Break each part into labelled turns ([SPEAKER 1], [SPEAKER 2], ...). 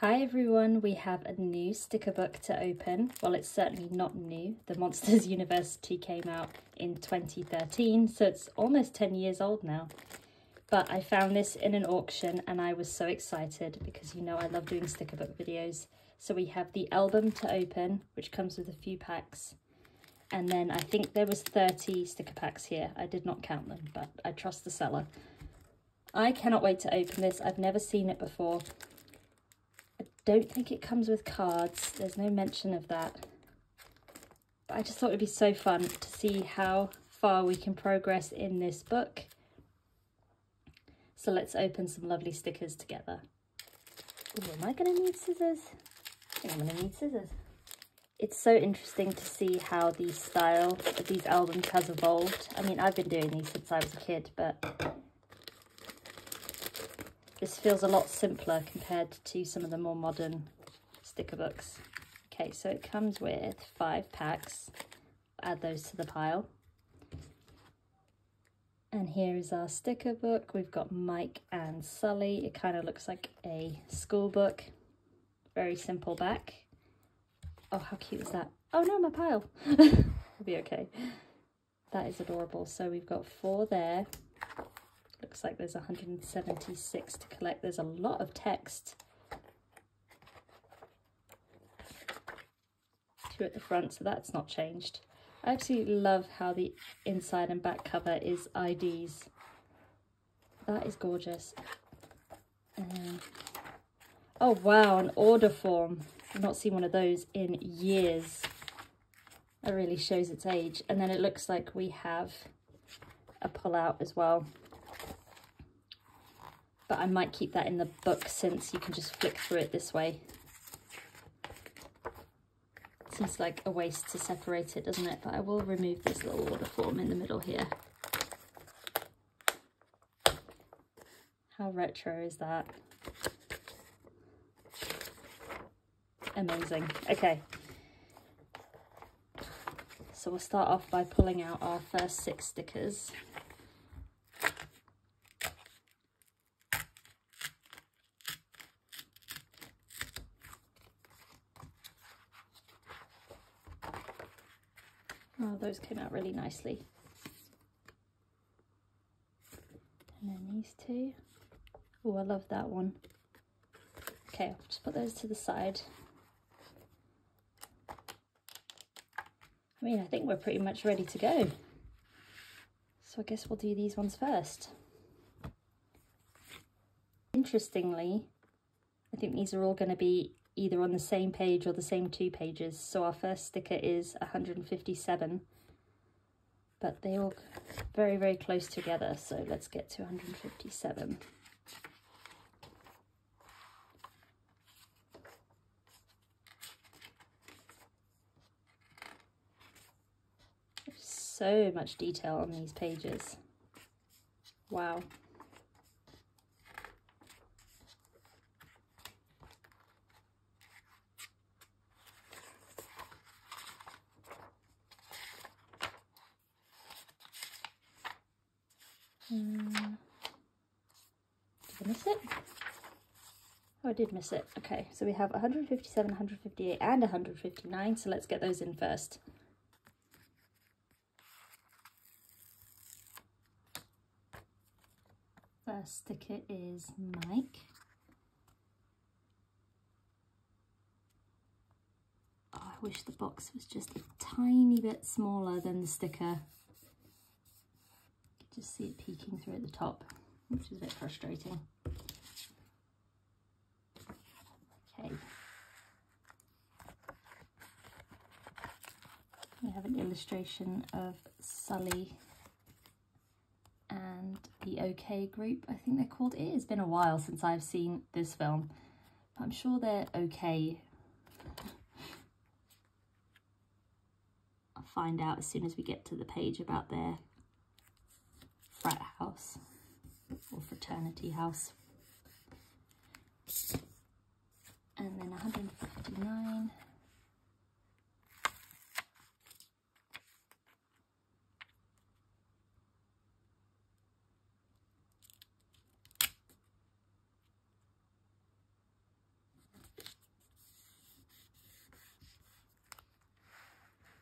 [SPEAKER 1] Hi everyone, we have a new sticker book to open. Well, it's certainly not new. The Monsters University came out in 2013, so it's almost 10 years old now. But I found this in an auction and I was so excited because you know I love doing sticker book videos. So we have the album to open, which comes with a few packs. And then I think there was 30 sticker packs here. I did not count them, but I trust the seller. I cannot wait to open this. I've never seen it before don't think it comes with cards. There's no mention of that. But I just thought it'd be so fun to see how far we can progress in this book. So let's open some lovely stickers together. Ooh, am I going to need scissors? I think I'm going to need scissors. It's so interesting to see how the style of these albums has evolved. I mean, I've been doing these since I was a kid, but this feels a lot simpler compared to some of the more modern sticker books. Okay, so it comes with five packs. Add those to the pile. And here is our sticker book. We've got Mike and Sully. It kind of looks like a school book. Very simple back. Oh, how cute is that? Oh no, my pile. It'll be okay. That is adorable. So we've got four there. Looks like there's 176 to collect. There's a lot of text. Two at the front, so that's not changed. I absolutely love how the inside and back cover is IDs. That is gorgeous. Um, oh wow, an order form. I've not seen one of those in years. That really shows its age. And then it looks like we have a pull out as well but I might keep that in the book since you can just flick through it this way. It Seems like a waste to separate it, doesn't it? But I will remove this little order form in the middle here. How retro is that? Amazing. Okay. So we'll start off by pulling out our first six stickers. Those came out really nicely. And then these two. Oh, I love that one. Okay, I'll just put those to the side. I mean, I think we're pretty much ready to go. So I guess we'll do these ones first. Interestingly, I think these are all going to be either on the same page or the same two pages. So our first sticker is 157, but they all very, very close together. So let's get to 157. There's so much detail on these pages. Wow. Did I miss it? Oh, I did miss it. Okay, so we have 157, 158 and 159. So let's get those in first. First sticker is Mike. Oh, I wish the box was just a tiny bit smaller than the sticker just see it peeking through at the top, which is a bit frustrating. Okay. We have an illustration of Sully and the OK group, I think they're called. It has been a while since I've seen this film, but I'm sure they're okay. I'll find out as soon as we get to the page about their house or fraternity house. And then 159.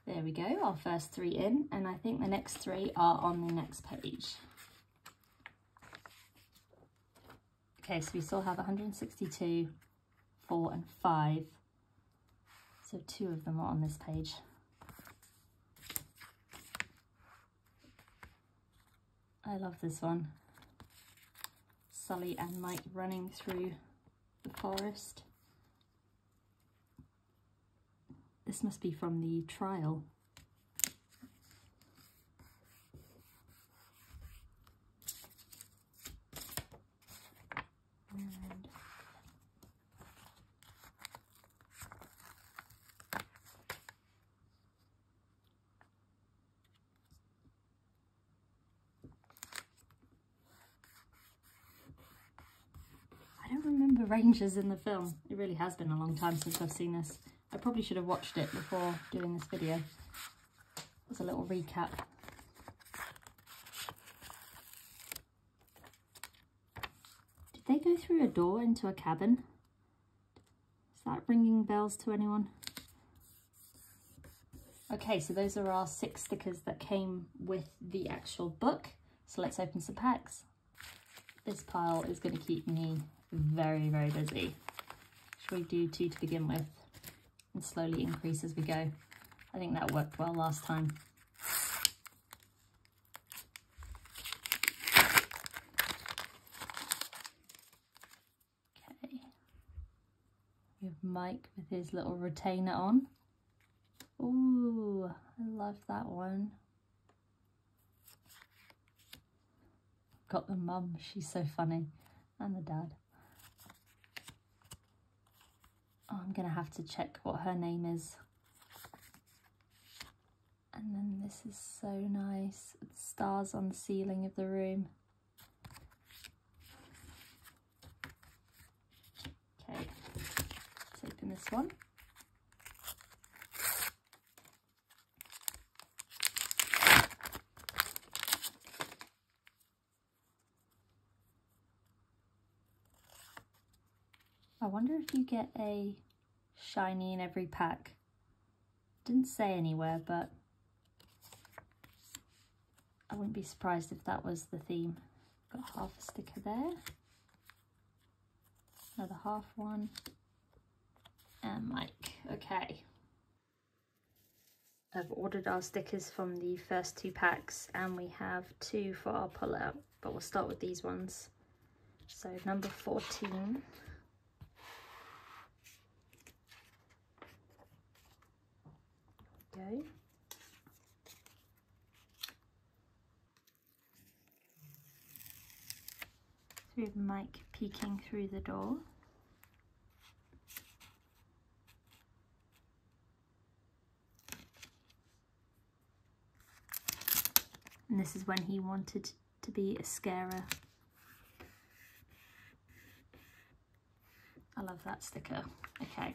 [SPEAKER 1] There we go, our first three in, and I think the next three are on the next page. Okay, so we still have 162, 4 and 5. So two of them are on this page. I love this one. Sully and Mike running through the forest. This must be from the trial. And I don't remember Rangers in the film. It really has been a long time since I've seen this. I probably should have watched it before doing this video. As a little recap. Did they go through a door into a cabin? Is that ringing bells to anyone? Okay, so those are our six stickers that came with the actual book. So let's open some packs. This pile is going to keep me very, very busy. Should we do two to begin with? and slowly increase as we go. I think that worked well last time. Okay. We have Mike with his little retainer on. Ooh, I love that one. Got the mum, she's so funny, and the dad. Oh, I'm going to have to check what her name is. And then this is so nice. Stars on the ceiling of the room. Okay, let's open this one. I wonder if you get a shiny in every pack. Didn't say anywhere, but I wouldn't be surprised if that was the theme. Got half a sticker there. Another half one. And Mike. Okay. I've ordered our stickers from the first two packs and we have two for our pull-out, but we'll start with these ones. So number 14. Go. So we have Mike peeking through the door. And this is when he wanted to be a scarer. I love that sticker. Okay.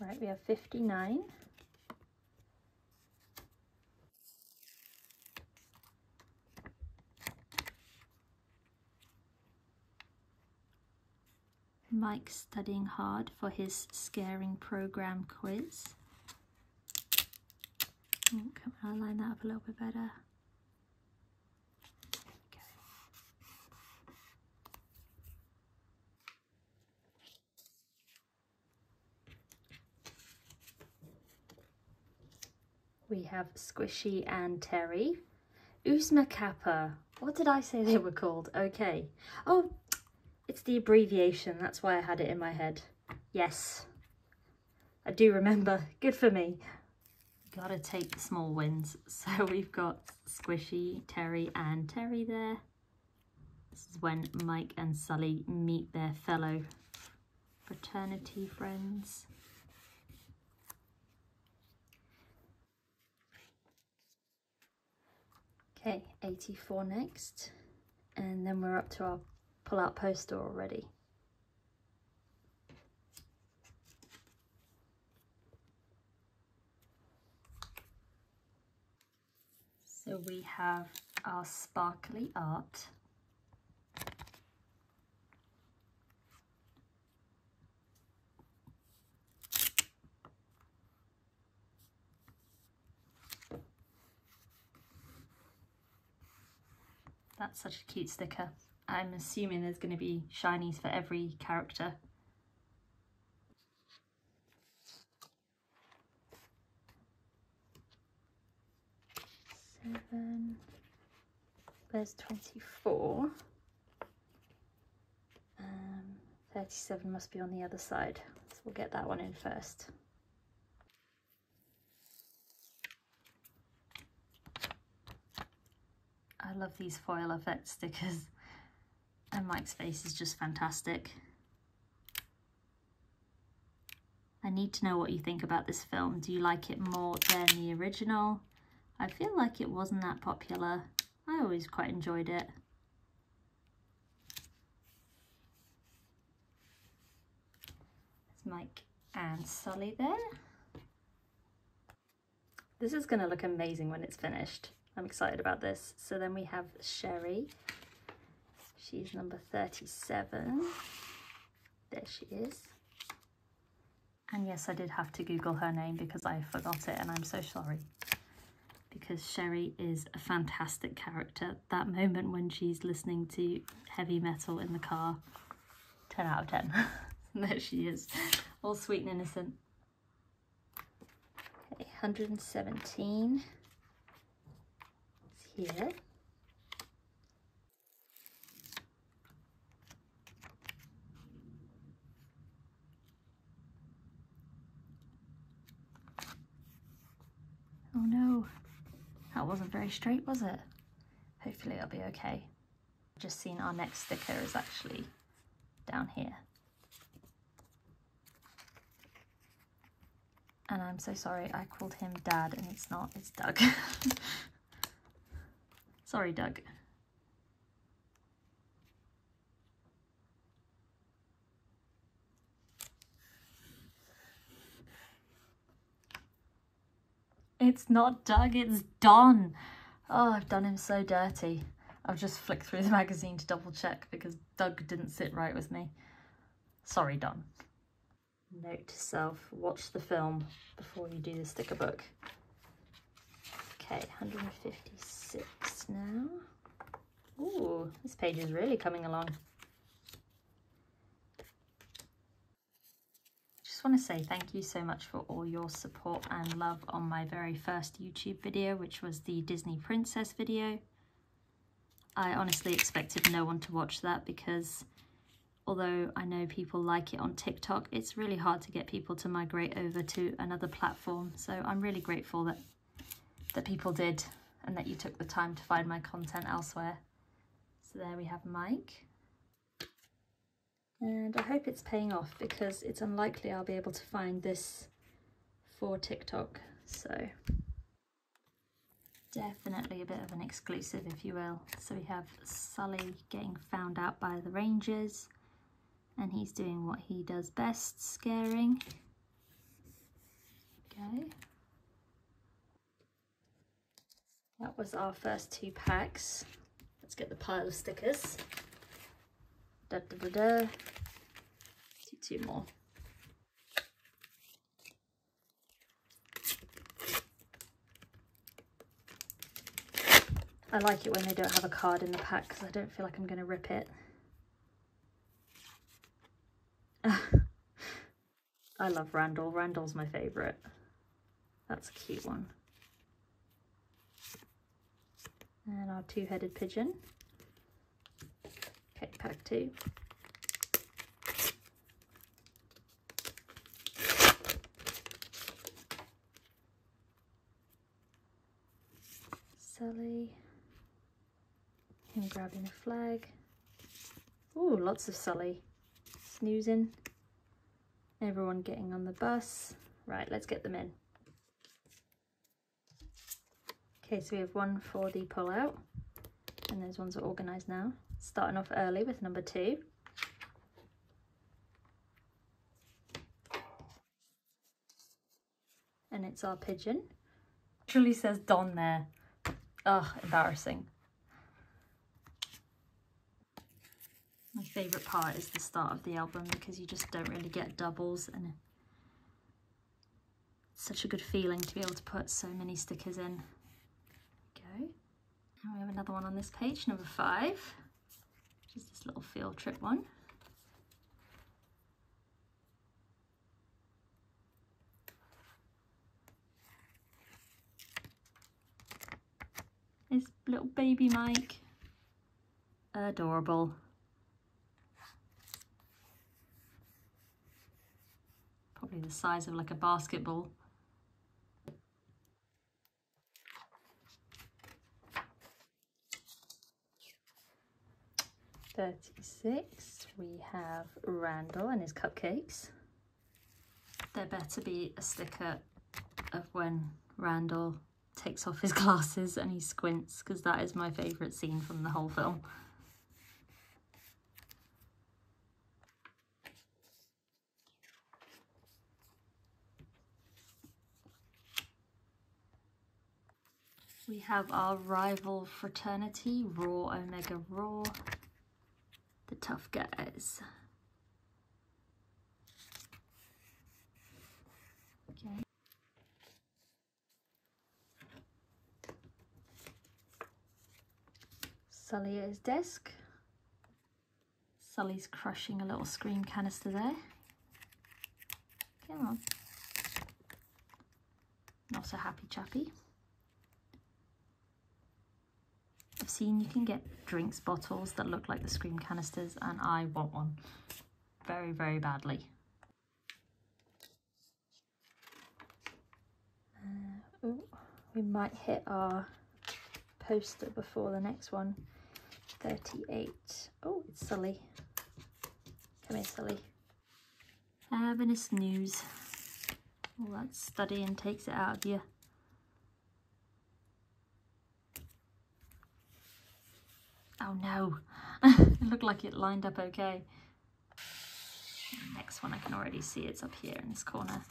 [SPEAKER 1] Right, we have 59. Mike studying hard for his scaring program quiz. Oh, come on, I'll line that up a little bit better. We have Squishy and Terry. Oozma Kappa. What did I say they were called? Okay. Oh, it's the abbreviation. That's why I had it in my head. Yes. I do remember. Good for me. Gotta take the small wins. So we've got Squishy, Terry and Terry there. This is when Mike and Sully meet their fellow fraternity friends. Okay, 84 next. And then we're up to our pull-out poster already. So we have our sparkly art. That's such a cute sticker. I'm assuming there's going to be shinies for every character. Seven. There's 24. Um, 37 must be on the other side. So we'll get that one in first. I love these foil effect stickers and Mike's face is just fantastic. I need to know what you think about this film. Do you like it more than the original? I feel like it wasn't that popular. I always quite enjoyed it. There's Mike and Sully there. This is going to look amazing when it's finished. I'm excited about this. So then we have Sherry. She's number 37. There she is. And yes, I did have to Google her name because I forgot it and I'm so sorry. Because Sherry is a fantastic character. That moment when she's listening to heavy metal in the car, 10 out of 10. there she is, all sweet and innocent. Okay, 117 here. Oh no, that wasn't very straight, was it? Hopefully it'll be okay. Just seen our next sticker is actually down here. And I'm so sorry, I called him Dad and it's not, it's Doug. Sorry, Doug. It's not Doug, it's Don. Oh, I've done him so dirty. I've just flicked through the magazine to double check because Doug didn't sit right with me. Sorry, Don. Note to self, watch the film before you do the sticker book. Okay, 156 now. Ooh, this page is really coming along. Just want to say thank you so much for all your support and love on my very first YouTube video, which was the Disney Princess video. I honestly expected no one to watch that because although I know people like it on TikTok, it's really hard to get people to migrate over to another platform. So I'm really grateful that that people did and that you took the time to find my content elsewhere. So there we have Mike. And I hope it's paying off because it's unlikely I'll be able to find this for TikTok. So definitely a bit of an exclusive, if you will. So we have Sully getting found out by the Rangers and he's doing what he does best, scaring. Okay. That was our first two packs. Let's get the pile of stickers. Da da da two more. I like it when they don't have a card in the pack because I don't feel like I'm going to rip it. I love Randall. Randall's my favourite. That's a cute one and our two-headed pigeon. Okay, pack two. Sully. Him grabbing a flag. Oh, lots of Sully. Snoozing. Everyone getting on the bus. Right, let's get them in. Okay, so we have one for the pull out and those ones are organised now. Starting off early with number two. And it's our pigeon. Truly says Don there. Ugh, embarrassing. My favourite part is the start of the album because you just don't really get doubles and it's such a good feeling to be able to put so many stickers in. Now we have another one on this page, number five, which is this little field trip one. This little baby Mike. Adorable. Probably the size of like a basketball. Thirty-six, we have Randall and his cupcakes. There better be a sticker of when Randall takes off his glasses and he squints because that is my favourite scene from the whole film. We have our rival fraternity, Roar Omega Roar, the tough guys. Okay. Sully at his desk. Sully's crushing a little scream canister there. Come on. Not a happy chappy. I've seen you can get drinks bottles that look like the scream canisters and I want one very, very badly. Uh, ooh, we might hit our poster before the next one. 38. Oh, it's Sully. Come here, Sully. Having a snooze. All that studying takes it out of you. Oh no, it looked like it lined up okay. Next one I can already see it's up here in this corner.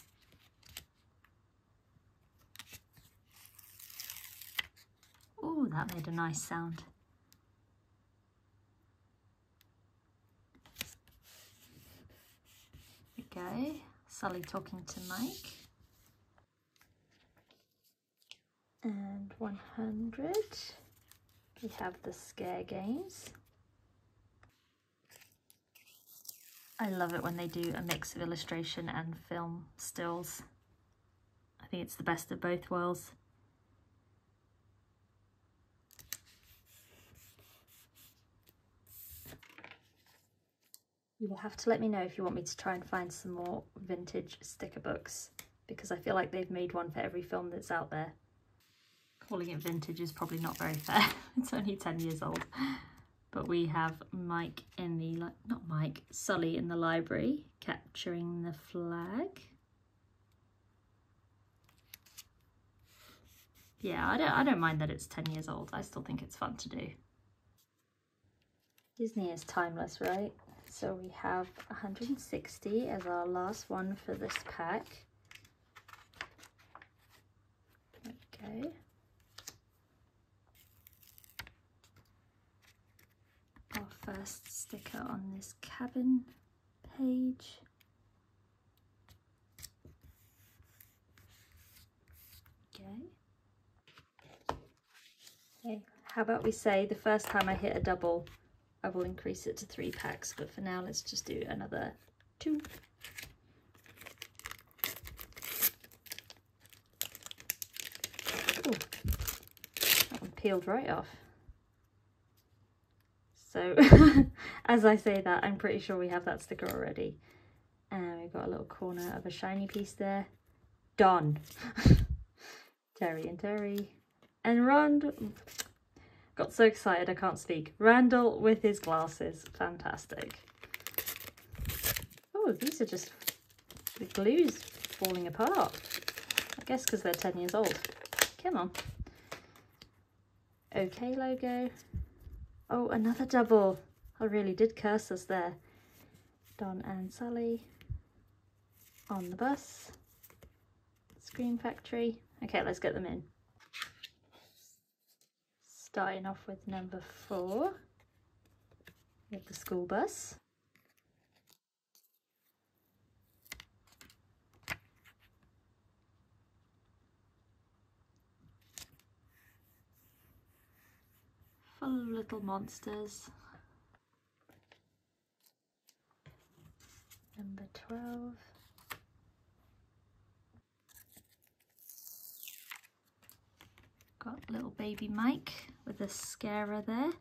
[SPEAKER 1] Oh, that made a nice sound. Okay, Sally talking to Mike. And 100, we have the scare games. I love it when they do a mix of illustration and film stills. I think it's the best of both worlds. You will have to let me know if you want me to try and find some more vintage sticker books because I feel like they've made one for every film that's out there. Calling it vintage is probably not very fair. it's only 10 years old. But we have Mike in the, not Mike, Sully in the library capturing the flag. Yeah, I don't, I don't mind that it's 10 years old. I still think it's fun to do. Disney is timeless, right? So we have 160 as our last one for this pack. Okay. Our first sticker on this cabin page. Okay. Okay, how about we say the first time I hit a double, I will increase it to three packs, but for now, let's just do another two. Ooh, that one peeled right off. So as I say that, I'm pretty sure we have that sticker already. And we've got a little corner of a shiny piece there. Done. Terry and Terry. And Rand Got so excited I can't speak. Randall with his glasses. Fantastic. Oh, these are just... The glue's falling apart. I guess because they're 10 years old. Come on. OK logo. Oh, another double. I really did curse us there. Don and Sally on the bus. Screen Factory. Okay, let's get them in. Starting off with number four, with the school bus. Full of little monsters. Number 12. Got little baby Mike with a scarer there.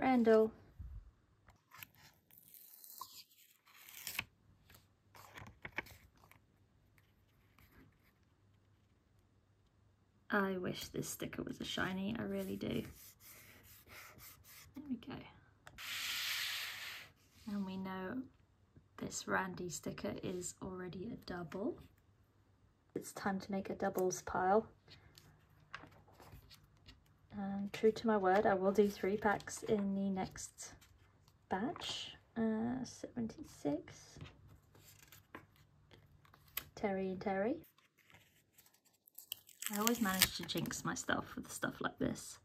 [SPEAKER 1] Randall. I wish this sticker was a shiny, I really do. There we go. And we know this Randy sticker is already a double. It's time to make a doubles pile. And true to my word, I will do three packs in the next batch. Uh, 76. Terry and Terry. I always manage to jinx myself with stuff like this.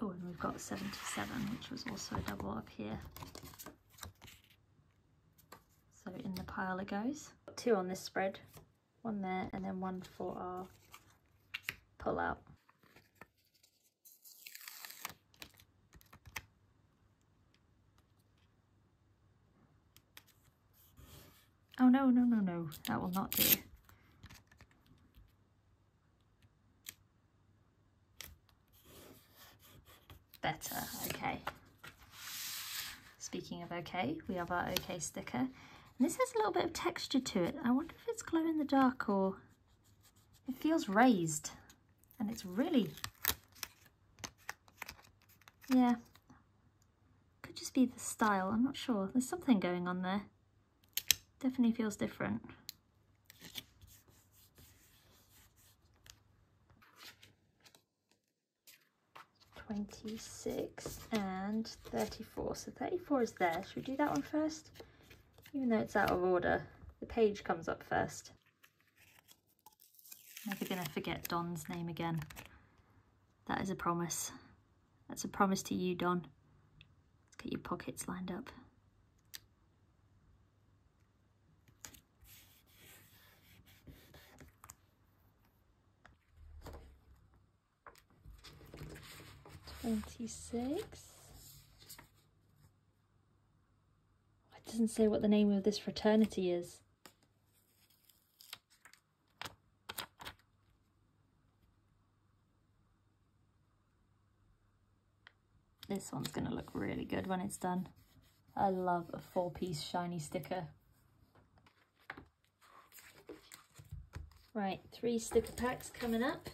[SPEAKER 1] Oh, and we've got 77, which was also a double up here. So in the pile it goes. Two on this spread, one there, and then one for our pull out. Oh no, no, no, no, that will not do. Better, okay. Speaking of okay, we have our okay sticker. And this has a little bit of texture to it. I wonder if it's glow in the dark or it feels raised. And it's really, yeah, could just be the style, I'm not sure. There's something going on there. Definitely feels different. Twenty-six and thirty-four. So thirty-four is there. Should we do that one first? Even though it's out of order, the page comes up first. Never gonna forget Don's name again. That is a promise. That's a promise to you, Don. Let's get your pockets lined up. 26. Doesn't say what the name of this fraternity is. This one's going to look really good when it's done. I love a four-piece shiny sticker. Right, three sticker packs coming up.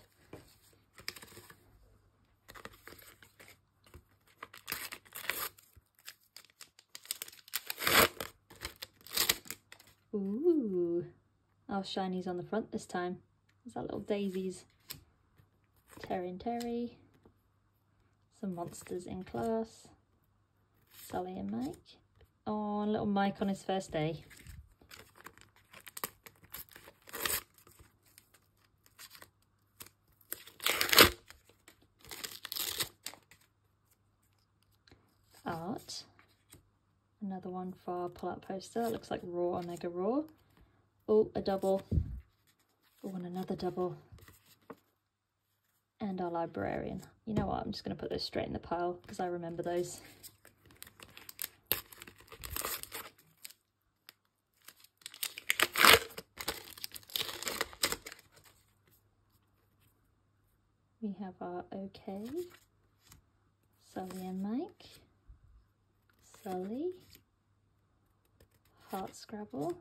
[SPEAKER 1] Ooh, our shinies on the front this time. There's our little daisies. Terry and Terry. Some monsters in class. Sully and Mike. Oh, little Mike on his first day. Art Another one for pull-out poster. It looks like Roar Omega Roar. Oh, a double. Oh, and another double. And our librarian. You know what? I'm just going to put those straight in the pile because I remember those. We have our OK, Sully and Mike, Sully, Hardscrabble,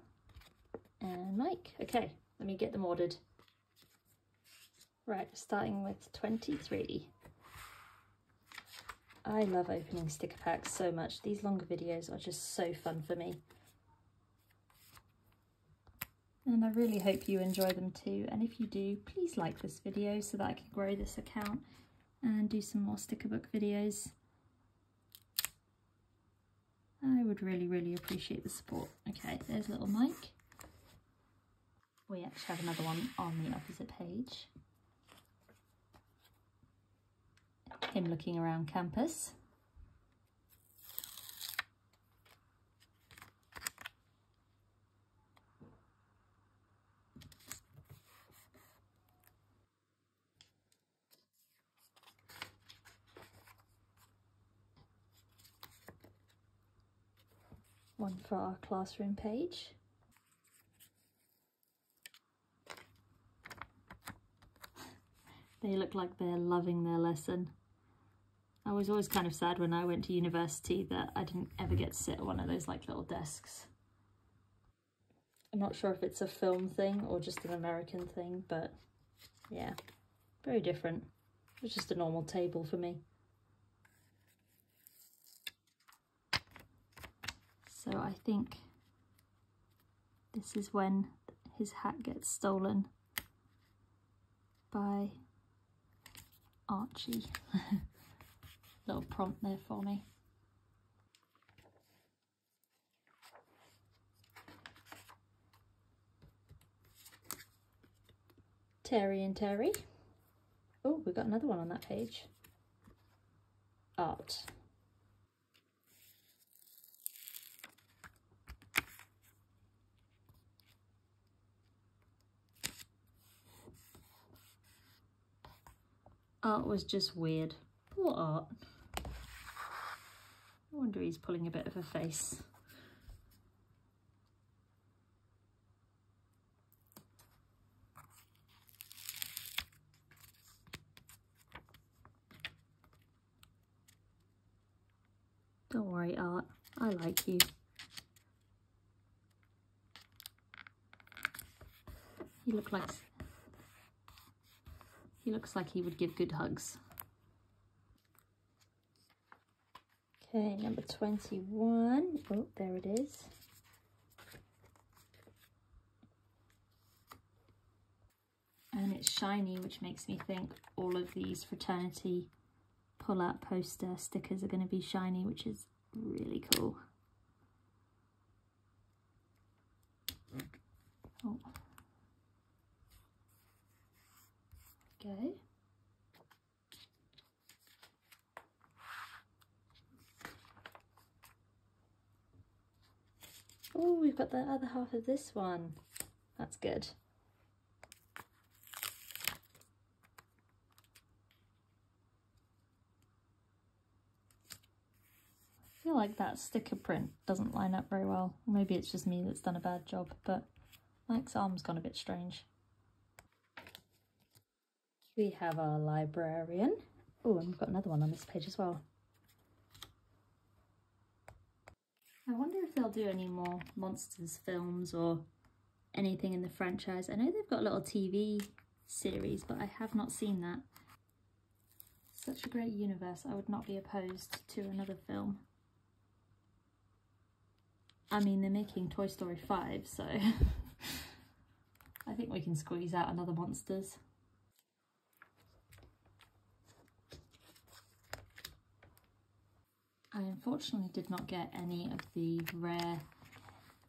[SPEAKER 1] and Mike. Okay, let me get them ordered. Right, starting with 23. I love opening sticker packs so much. These longer videos are just so fun for me. And I really hope you enjoy them too. And if you do, please like this video so that I can grow this account and do some more sticker book videos. I would really, really appreciate the support. Okay, there's little Mike. We actually have another one on the opposite page. Him looking around campus. one for our classroom page. They look like they're loving their lesson. I was always kind of sad when I went to university that I didn't ever get to sit at one of those like little desks. I'm not sure if it's a film thing or just an American thing, but yeah, very different. It's just a normal table for me. So I think this is when his hat gets stolen by Archie. Little prompt there for me. Terry and Terry. Oh, we've got another one on that page. Art. Art was just weird. Poor Art. I wonder he's pulling a bit of a face. Don't worry, Art. I like you. You look like he looks like he would give good hugs. Okay, number 21. Oh, there it is. And it's shiny, which makes me think all of these fraternity pull-out poster stickers are going to be shiny, which is really cool. Oh. Go. Oh, we've got the other half of this one. That's good. I feel like that sticker print doesn't line up very well. Maybe it's just me that's done a bad job, but Mike's arm's gone a bit strange. We have our librarian. Oh, and we've got another one on this page as well. I wonder if they'll do any more Monsters films or anything in the franchise. I know they've got a little TV series, but I have not seen that. Such a great universe, I would not be opposed to another film. I mean, they're making Toy Story 5, so I think we can squeeze out another Monsters. I unfortunately did not get any of the rare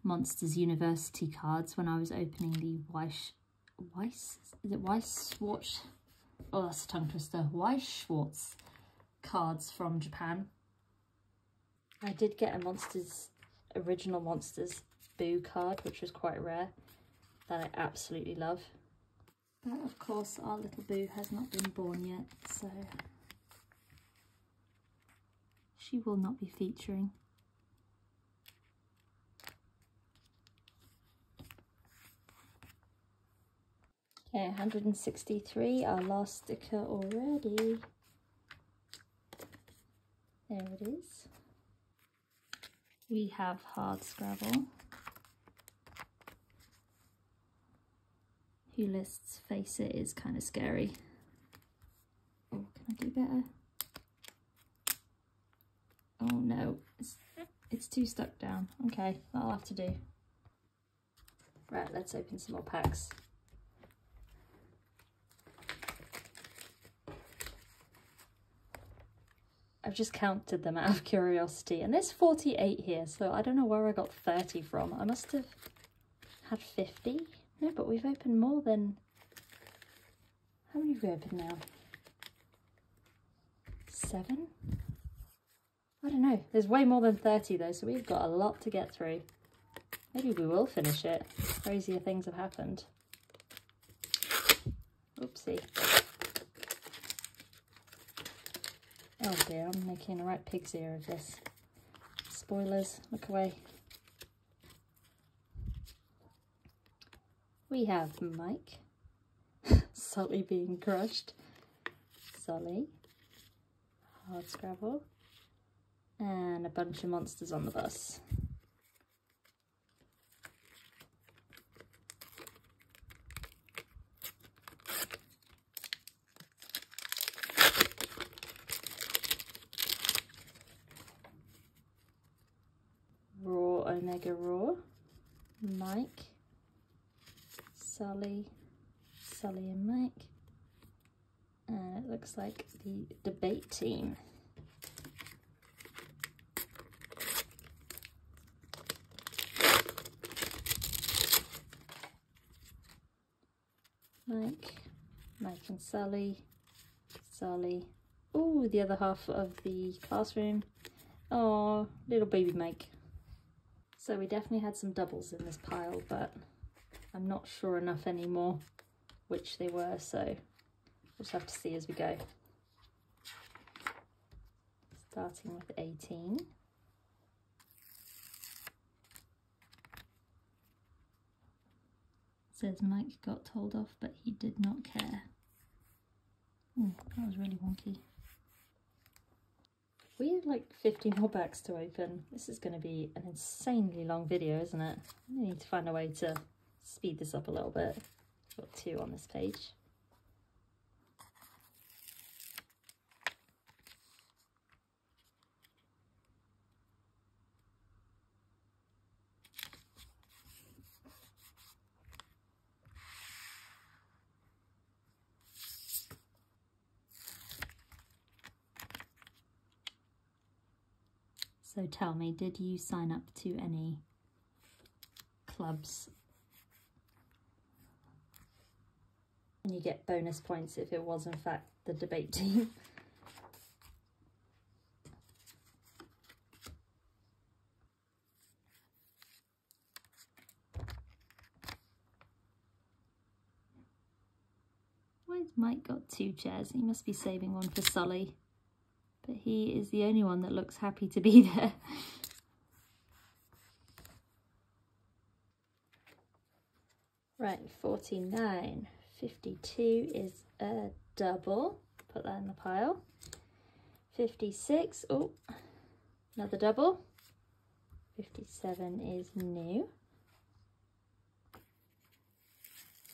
[SPEAKER 1] Monsters University cards when I was opening the Weiss, Weiss, is it Weiss Schwarz? Oh, that's a tongue twister. Weiss Schwarz cards from Japan. I did get a Monsters, original Monsters Boo card, which was quite rare, that I absolutely love. But of course, our little Boo has not been born yet, so she will not be featuring. Okay, 163, our last sticker already. There it is. We have Hardscrabble. Who lists face it is kind of scary. Oh, can I do better? Oh no, it's, it's too stuck down. Okay, that'll have to do. Right, let's open some more packs. I've just counted them out of curiosity and there's 48 here so I don't know where I got 30 from. I must have had 50. No, but we've opened more than... How many have we opened now? Seven? I don't know. There's way more than 30 though, so we've got a lot to get through. Maybe we will finish it. Crazier things have happened. Oopsie. Oh dear, I'm making a right pig's ear of this. Spoilers, look away. We have Mike, Sully being crushed, Sully, Hardscrabble, and a bunch of monsters on the bus. Roar Omega Roar, Mike, Sully, Sully and Mike, and it looks like the debate team. Mike, Mike and Sally, Sully. Oh, the other half of the classroom. Oh, little baby Mike. So we definitely had some doubles in this pile, but I'm not sure enough anymore which they were, so we'll just have to see as we go. Starting with 18. Says Mike got told off, but he did not care. Oh, that was really wonky. We have like 50 more packs to open. This is going to be an insanely long video, isn't it? I need to find a way to speed this up a little bit. Got two on this page. So tell me, did you sign up to any clubs? And you get bonus points if it was in fact the debate team. Why has Mike got two chairs? He must be saving one for Sully but he is the only one that looks happy to be there. right, 49. 52 is a double. Put that in the pile. 56, oh, another double. 57 is new.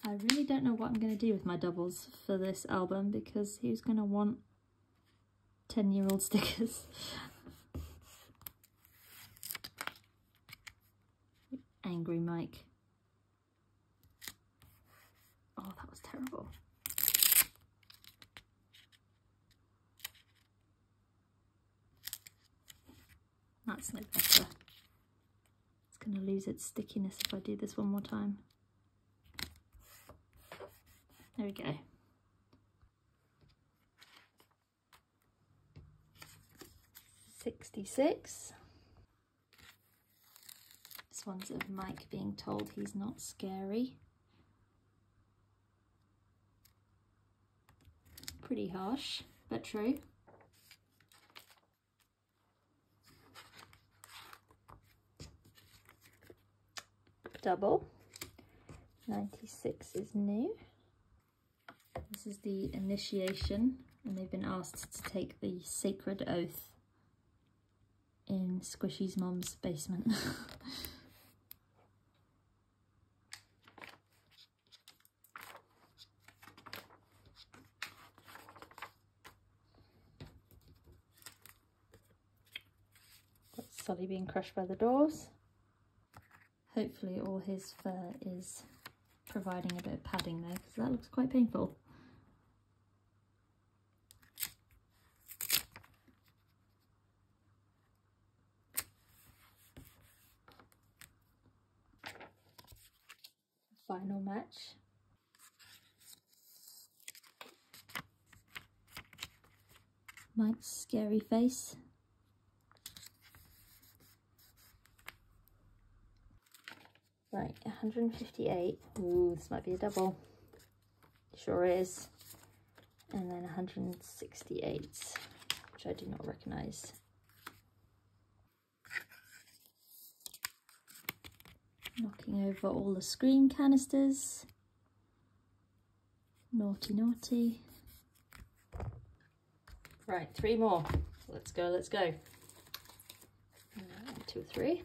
[SPEAKER 1] I really don't know what I'm going to do with my doubles for this album because who's going to want 10 year old stickers. Angry Mike. Oh, that was terrible. That's no better. It's going to lose its stickiness if I do this one more time. There we go. 66. This one's of Mike being told he's not scary. Pretty harsh, but true. Double. 96 is new. This is the initiation and they've been asked to take the sacred oath in Squishy's mum's basement. Got Sully being crushed by the doors. Hopefully all his fur is providing a bit of padding there because that looks quite painful. Final match. Mike's scary face. Right, 158. Ooh, this might be a double. Sure is. And then 168, which I do not recognise. Knocking over all the scream canisters. Naughty, naughty. Right, three more. Let's go, let's go. Uh, two, three.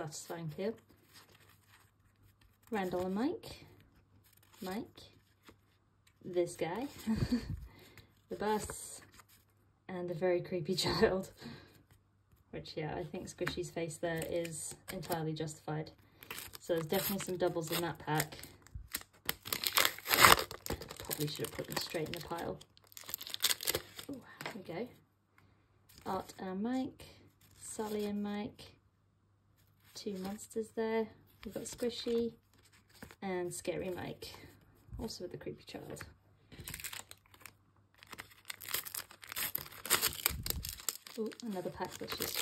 [SPEAKER 1] satisfying kill. Randall and Mike. Mike. This guy. the bus. And a very creepy child. Which, yeah, I think Squishy's face there is entirely justified. So there's definitely some doubles in that pack. Probably should have put them straight in the pile. Ooh, there we go. Art and Mike. Sully and Mike two monsters there. We've got Squishy and Scary Mike, also with the creepy child. Oh, another pack that's just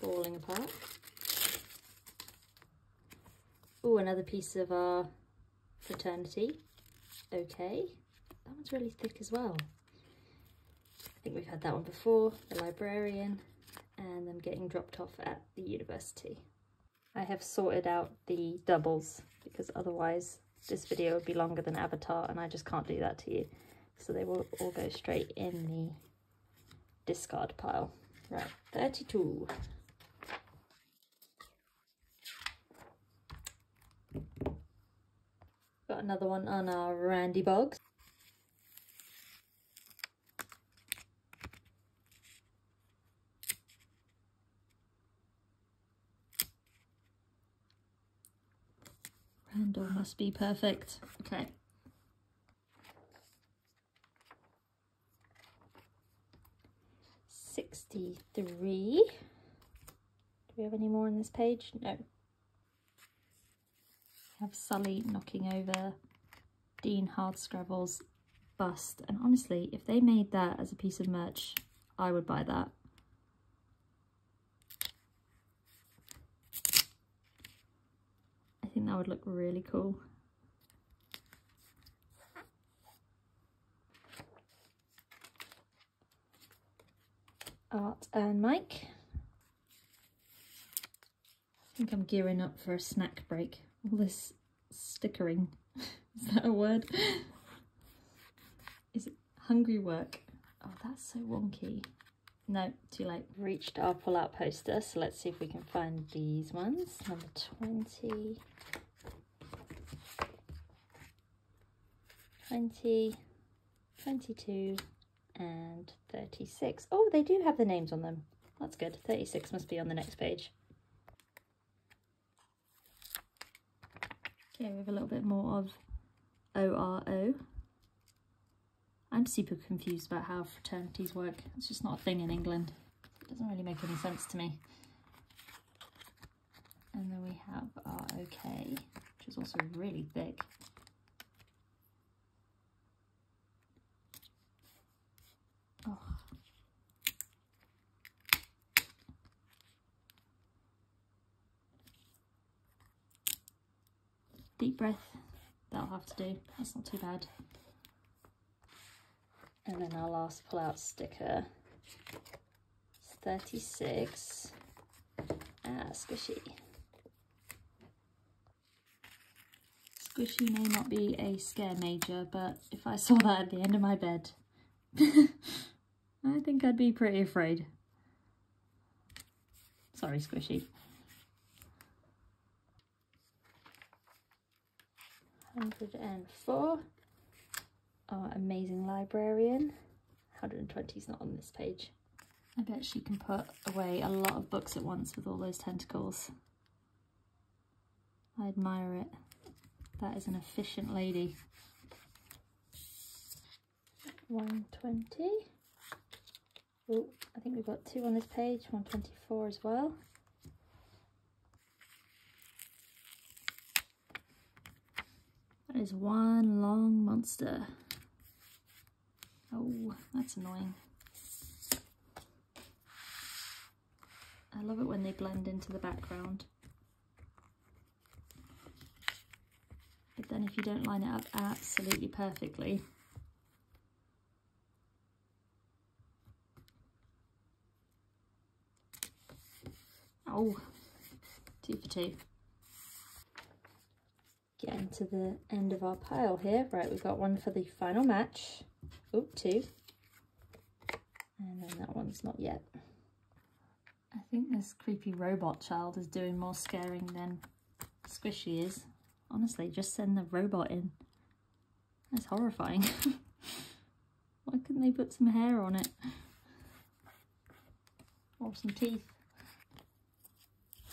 [SPEAKER 1] falling apart. Oh, another piece of our fraternity. Okay, that one's really thick as well. I think we've had that one before, the librarian, and them getting dropped off at the university. I have sorted out the doubles because otherwise this video would be longer than Avatar and I just can't do that to you. So they will all go straight in the discard pile. Right, 32. Got another one on our Randy Boggs. Randall must be perfect. Okay. Sixty-three. Do we have any more on this page? No. We have Sully knocking over Dean Hardscrabble's bust. And honestly, if they made that as a piece of merch, I would buy that. I think that would look really cool. And Mike. I think I'm gearing up for a snack break. All this stickering. Is that a word? Is it hungry work? Oh, that's so wonky. No, too late. Reached our pull-out poster, so let's see if we can find these ones. Number 20. 20, 22 and 36. Oh, they do have the names on them. That's good. 36 must be on the next page. Okay, we have a little bit more of ORO. I'm super confused about how fraternities work. It's just not a thing in England. It doesn't really make any sense to me. And then we have our OK, which is also really thick. Deep breath. That'll have to do. That's not too bad. And then our last pull out sticker. It's 36. Ah, squishy. Squishy may not be a scare major, but if I saw that at the end of my bed, I think I'd be pretty afraid. Sorry, Squishy. 104. Our amazing librarian. 120 is not on this page. I bet she can put away a lot of books at once with all those tentacles. I admire it. That is an efficient lady. 120. Oh, I think we've got two on this page, 124 as well. Is one long monster. Oh, that's annoying. I love it when they blend into the background. But then if you don't line it up absolutely perfectly, Oh, two for two. Getting to the end of our pile here. Right, we've got one for the final match. Oh, two. And then that one's not yet. I think this creepy robot child is doing more scaring than Squishy is. Honestly, just send the robot in. That's horrifying. Why couldn't they put some hair on it? Or some teeth?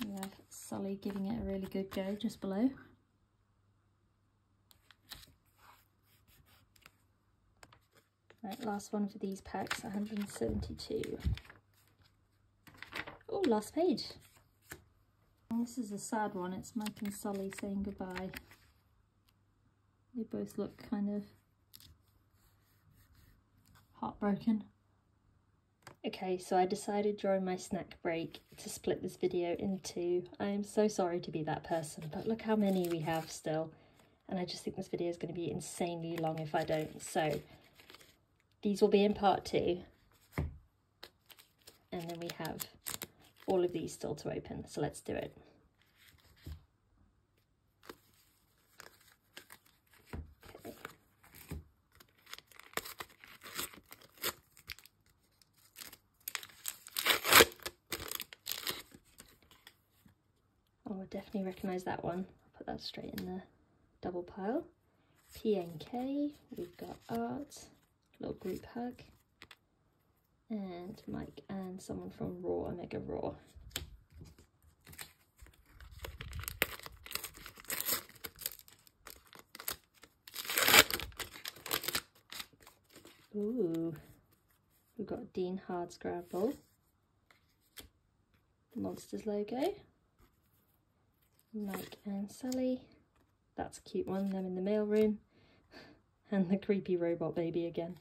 [SPEAKER 1] We have Sully giving it a really good go just below. Right, last one for these packs, 172. Oh, last page. This is a sad one. It's Mike and Sully saying goodbye. They both look kind of heartbroken. Okay, so I decided during my snack break to split this video in two. I am so sorry to be that person, but look how many we have still. And I just think this video is going to be insanely long if I don't. So these will be in part two. And then we have all of these still to open. So let's do it. Oh I definitely recognise that one. I'll put that straight in the double pile. PNK, we've got Art, little group hug, and Mike and someone from Roar, Omega Roar. Ooh, we've got Dean Hardscrabble, the Monsters logo, Mike and Sally, That's a cute one, them in the mailroom. And the creepy robot baby again.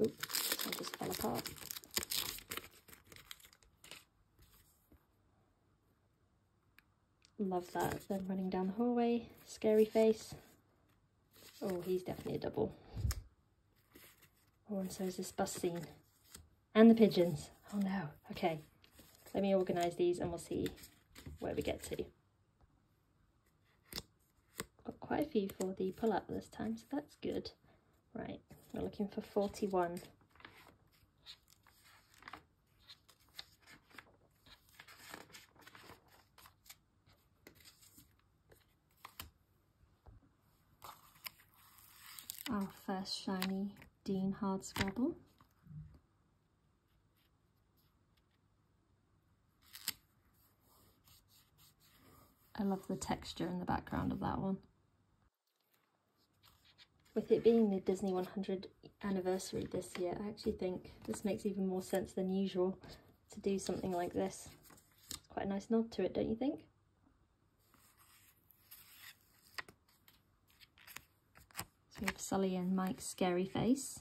[SPEAKER 1] Oops, I just fell apart. Love that, them running down the hallway. Scary face. Oh, he's definitely a double. Oh, and so is this bus scene. And the pigeons. Oh no, okay. Let me organise these and we'll see where we get to. Quite a few for the pull-up this time, so that's good. Right, we're looking for 41. Our first shiny Dean Hardscrabble. I love the texture in the background of that one. With it being the Disney 100 anniversary this year, I actually think this makes even more sense than usual to do something like this. It's quite a nice nod to it, don't you think? So we have Sully and Mike's scary face.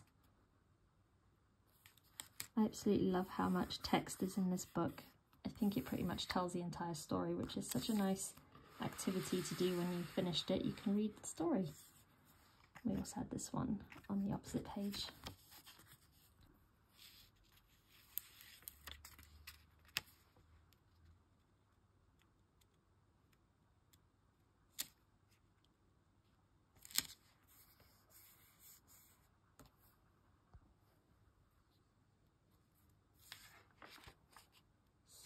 [SPEAKER 1] I absolutely love how much text is in this book. I think it pretty much tells the entire story, which is such a nice activity to do when you've finished it. You can read the story. We also had this one on the opposite page.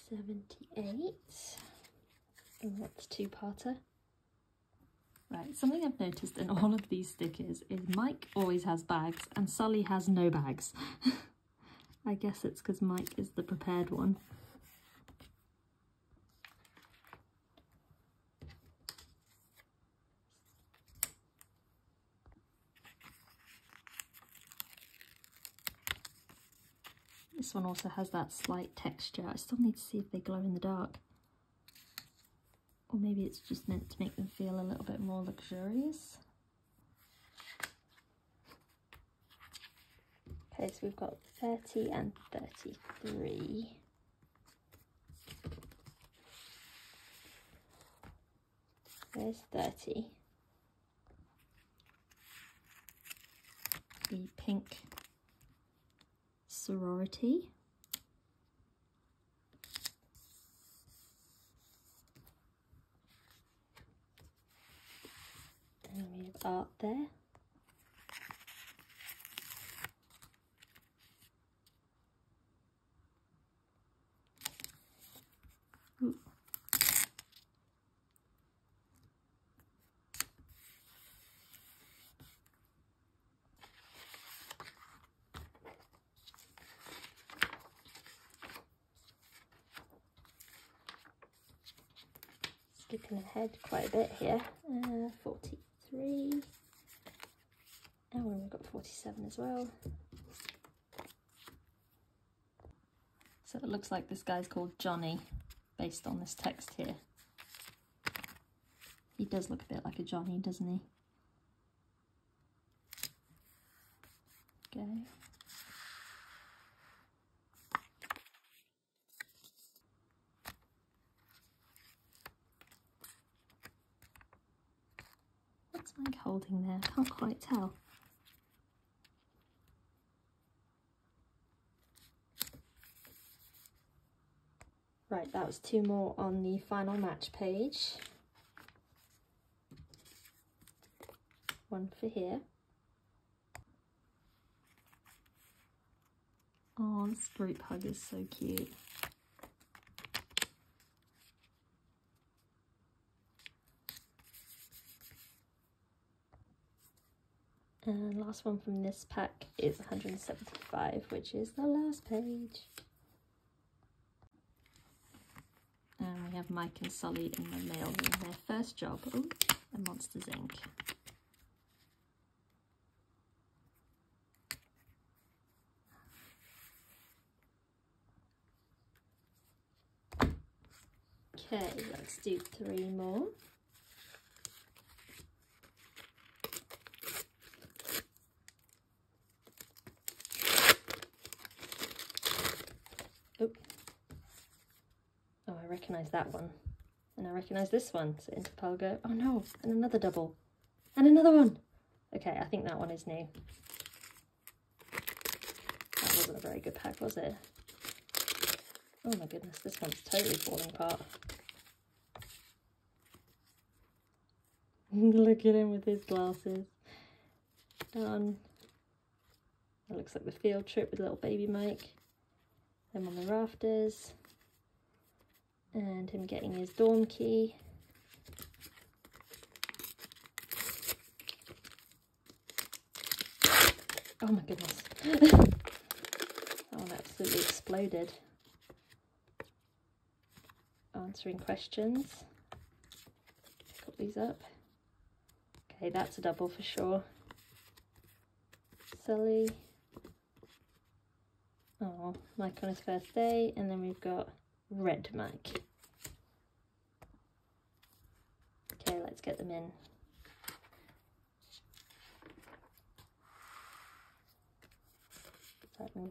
[SPEAKER 1] Seventy-eight. Oh, that's two-parter. Right, something I've noticed in all of these stickers is Mike always has bags and Sully has no bags. I guess it's because Mike is the prepared one. This one also has that slight texture. I still need to see if they glow in the dark. Or maybe it's just meant to make them feel a little bit more luxurious. Okay, so we've got 30 and 33. There's 30. The pink sorority. And we have art there. skipping ahead quite a bit here. Uh, 43. And we've got 47 as well. So it looks like this guy's called Johnny, based on this text here. He does look a bit like a Johnny, doesn't he? Okay. Mike holding there? I can't quite tell. Right, that was two more on the final match page. One for here. Oh, this group hug is so cute. And last one from this pack is 175, which is the last page. And we have Mike and Sully in the mail in their first job. Oh, a Monsters Inc. Okay, let's do three more. Recognise that one. And I recognise this one. So Interpol go, oh no, and another double. And another one. Okay, I think that one is new. That wasn't a very good pack, was it? Oh my goodness, this one's totally falling apart. Look at him with his glasses. Done. That looks like the field trip with little baby Mike. Them on the rafters and him getting his dorm key. Oh my goodness. oh, that absolutely exploded. Answering questions. Pick up these up. Okay, that's a double for sure. Sully. Oh, Mike on his first day. And then we've got red Mike. Okay, let's get them in.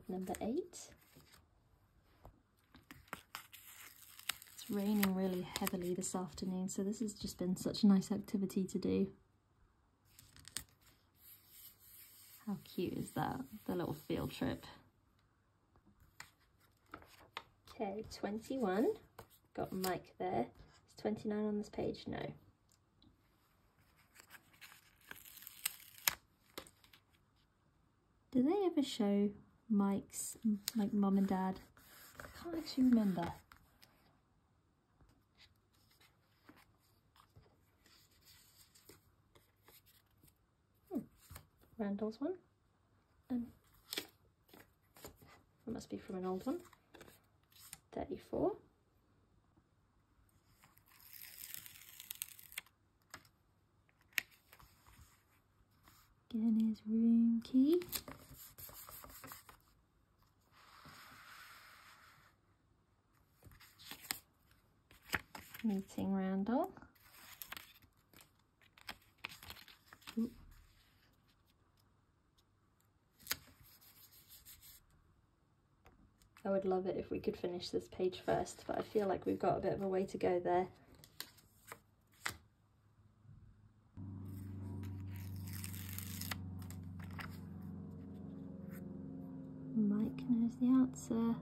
[SPEAKER 1] Number eight. It's raining really heavily this afternoon, so this has just been such a nice activity to do. How cute is that? The little field trip. Okay, 21. Got Mike there. Is 29 on this page? No. do they ever show Mike's, like mum and dad? I can't actually remember. Hmm. Randall's one. Um, it must be from an old one. 34. Meeting Randall. I would love it if we could finish this page first, but I feel like we've got a bit of a way to go there. Mike knows the answer.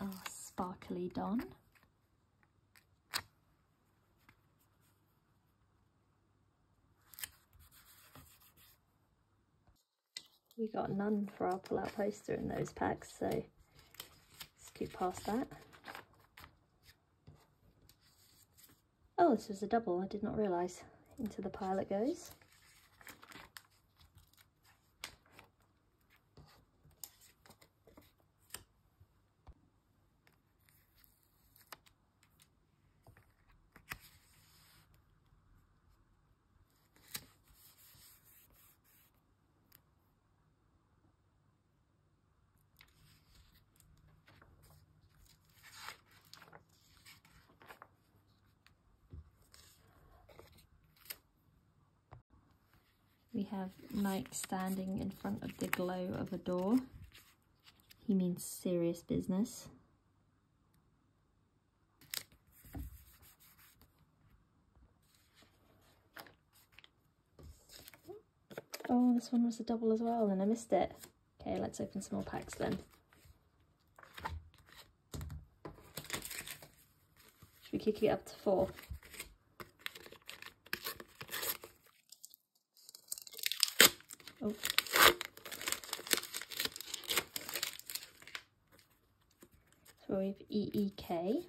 [SPEAKER 1] Oh, Don. We got none for our pull-out poster in those packs, so scoot past that. Oh, this was a double, I did not realise. Into the pile it goes. We have Mike standing in front of the glow of a door. He means serious business. Oh, this one was a double as well and I missed it. Okay, let's open some more packs then. Should we kick it up to four? Oh. So we have EEK,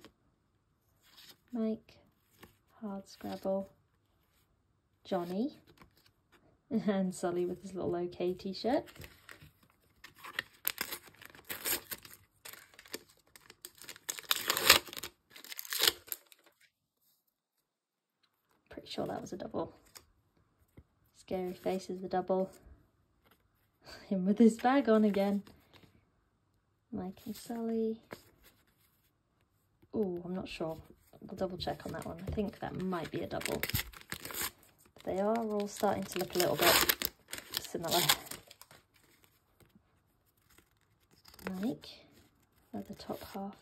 [SPEAKER 1] Mike, Hard Scrabble, Johnny, and Sully with his little OK t-shirt. Pretty sure that was a double. Scary face is the double. Him with his bag on again. Mike and Sully. Oh, I'm not sure. We'll double check on that one. I think that might be a double. They are all starting to look a little bit similar. Mike at the top half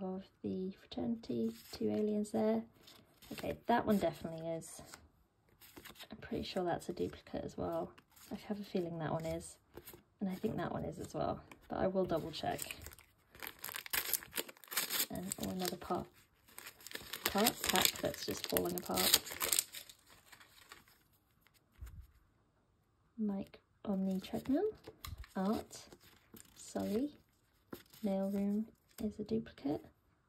[SPEAKER 1] of the fraternity. Two aliens there. Okay, that one definitely is. I'm pretty sure that's a duplicate as well. I have a feeling that one is. And I think that one is as well. But I will double check. And oh, another part, pack that's just falling apart. Mike on the treadmill. Art. Sully. Mailroom is a duplicate.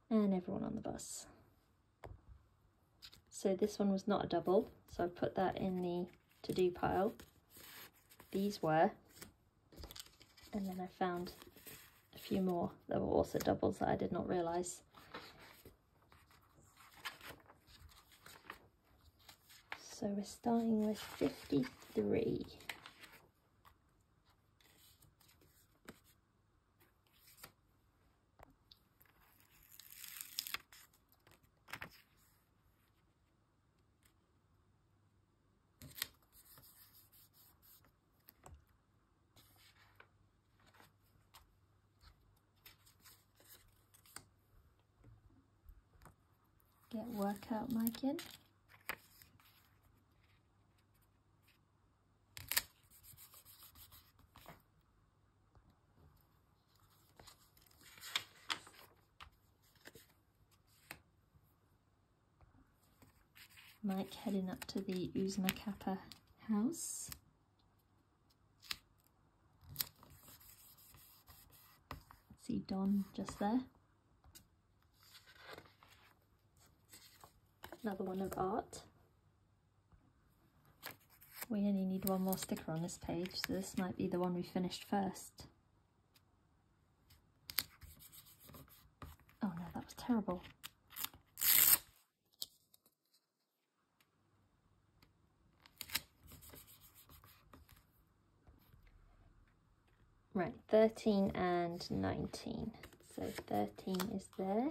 [SPEAKER 1] And everyone on the bus. So this one was not a double, so I put that in the to-do pile. These were. And then I found a few more that were also doubles that I did not realise. So we're starting with 53. Get workout Mike in. Mike heading up to the Oozma Kappa house. See Don just there. Another one of art. We only need one more sticker on this page, so this might be the one we finished first. Oh no, that was terrible. Right, 13 and 19. So 13 is there.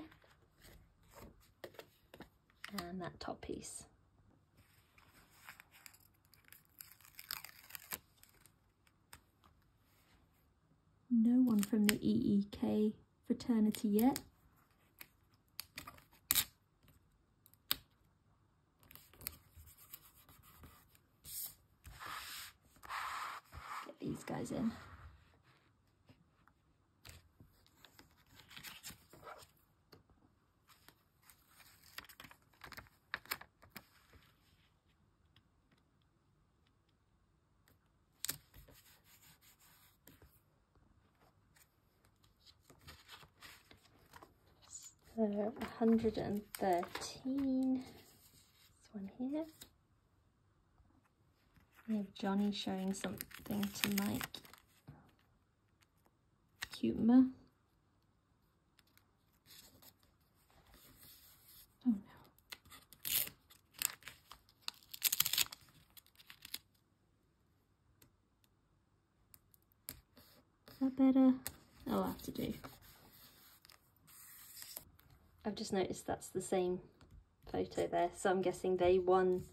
[SPEAKER 1] And that top piece. No one from the EEK fraternity yet. Get these guys in. So 113, this one here. We have Johnny showing something to Mike. Cutemer. Oh no. That better? I'll have to do. I've just noticed that's the same photo there, so I'm guessing they won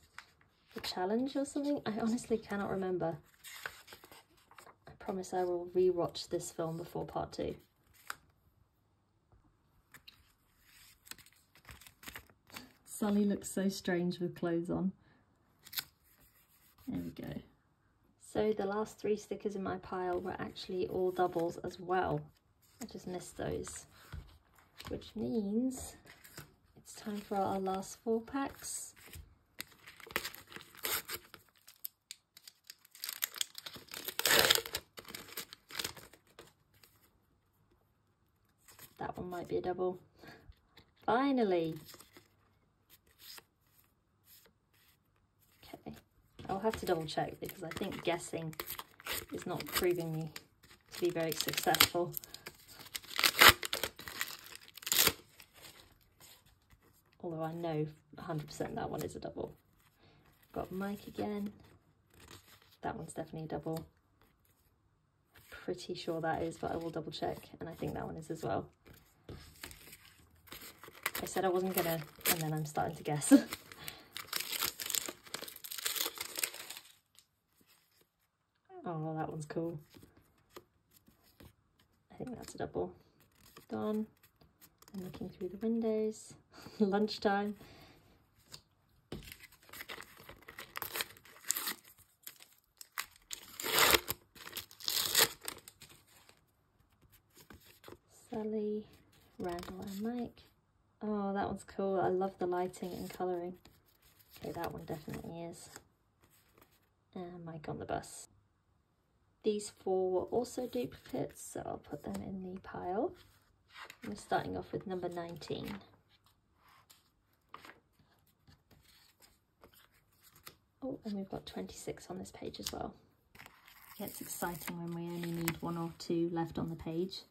[SPEAKER 1] the challenge or something. I honestly cannot remember. I promise I will re-watch this film before part two. Sully looks so strange with clothes on. There we go. So the last three stickers in my pile were actually all doubles as well. I just missed those which means it's time for our last four packs. That one might be a double. Finally! Okay, I'll have to double check because I think guessing is not proving me to be very successful. Although I know 100% that one is a double. Got Mike again. That one's definitely a double. Pretty sure that is, but I will double check, and I think that one is as well. I said I wasn't gonna, and then I'm starting to guess. oh, that one's cool. I think that's a double. Done. I'm looking through the windows. Lunchtime. Sally, Randall and Mike. Oh, that one's cool. I love the lighting and colouring. Okay, that one definitely is. And Mike on the bus. These four were also duplicates, so I'll put them in the pile. We're starting off with number 19. Oh, and we've got 26 on this page as well. It gets exciting when we only need one or two left on the page.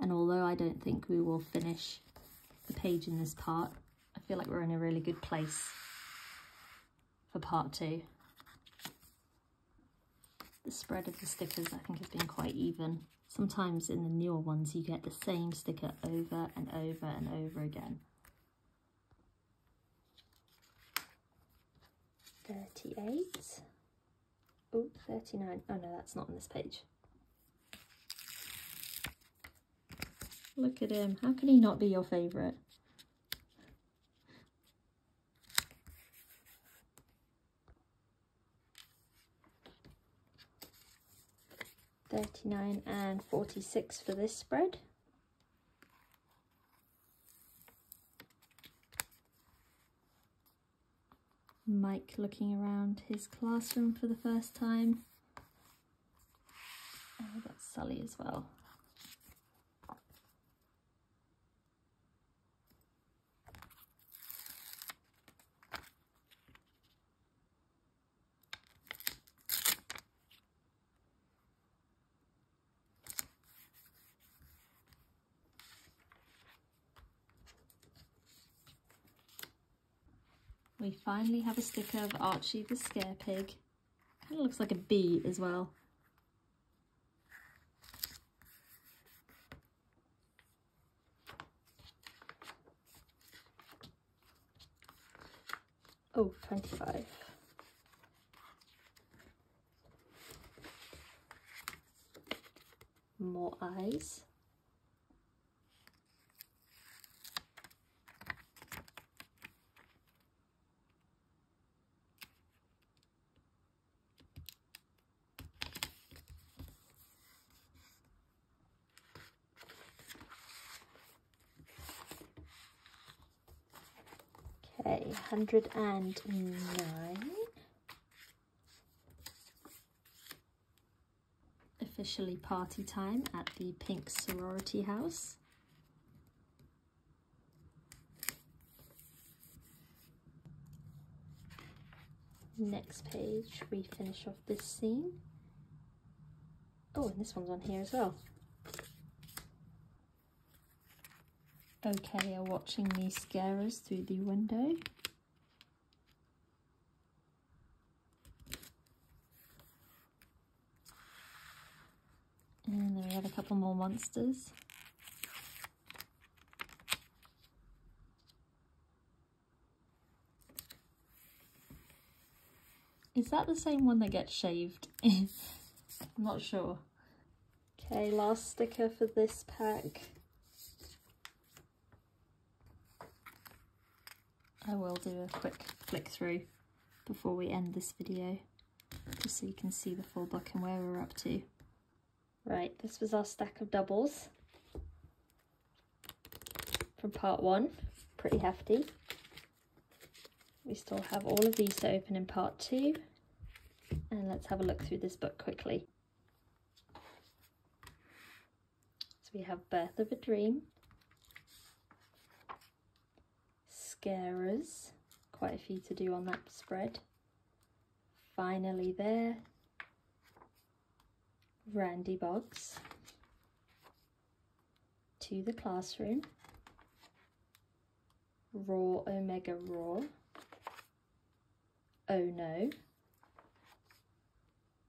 [SPEAKER 1] And although I don't think we will finish the page in this part, I feel like we're in a really good place for part two. The spread of the stickers I think has been quite even. Sometimes in the newer ones you get the same sticker over and over and over again. 38. Oh, 39. Oh no, that's not on this page. Look at him. How can he not be your favourite? 39 and 46 for this spread. Mike looking around his classroom for the first time. Oh, We've got Sully as well. Finally have a sticker of Archie the Scare Pig. Kind of looks like a bee as well. Oh, 25. More eyes. Okay, 109. Officially party time at the Pink Sorority House. Next page, we finish off this scene. Oh, and this one's on here as well. okay are watching me scare us through the window. And then we have a couple more monsters. Is that the same one that gets shaved? I'm not sure. Okay, last sticker for this pack. I will do a quick flick through before we end this video just so you can see the full book and where we're up to. Right, this was our stack of doubles from part one, pretty hefty. We still have all of these to open in part two and let's have a look through this book quickly. So we have Birth of a Dream, scarers, quite a few to do on that spread. Finally there, Randy Boggs, to the classroom, Roar Omega Roar, Oh No,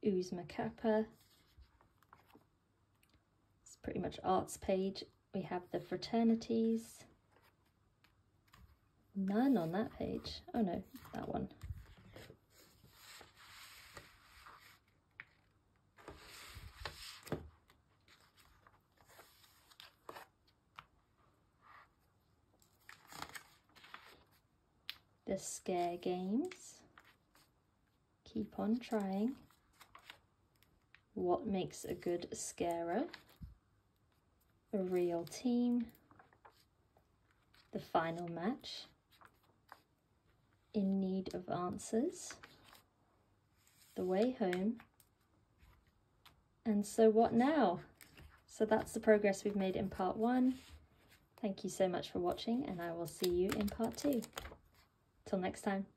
[SPEAKER 1] Oozma Kappa, it's pretty much arts page. We have the fraternities, none on that page. Oh no, that one. The scare games. Keep on trying. What makes a good scarer? A real team. The final match in need of answers, the way home, and so what now? So that's the progress we've made in part one. Thank you so much for watching and I will see you in part two. Till next time.